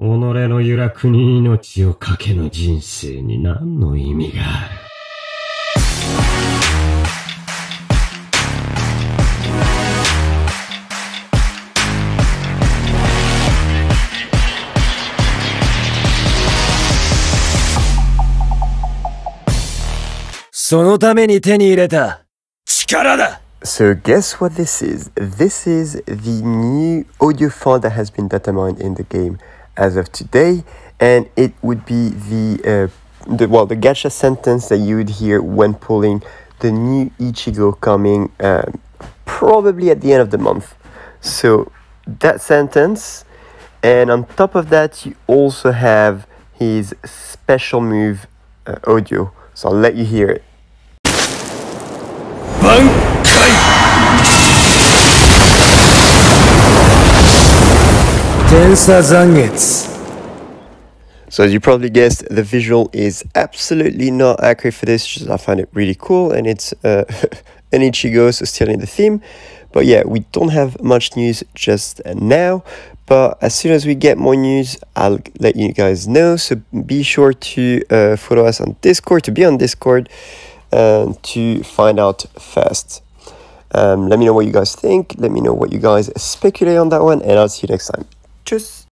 己の揺らくに命をかけの人生に何の意味があるそのために手に入れた力だ So guess what this is? This is the new audio font that has been determined in the game as of today, and it would be the uh, the well the gacha sentence that you would hear when pulling the new Ichigo coming um, probably at the end of the month. So that sentence, and on top of that, you also have his special move uh, audio. So I'll let you hear it. So as you probably guessed, the visual is absolutely not accurate for this. Just, I find it really cool, and it's uh, an Ichigo, so still in the theme. But yeah, we don't have much news just now. But as soon as we get more news, I'll let you guys know. So be sure to uh, follow us on Discord, to be on Discord, and to find out fast. Um, let me know what you guys think. Let me know what you guys speculate on that one, and I'll see you next time. Tschüss.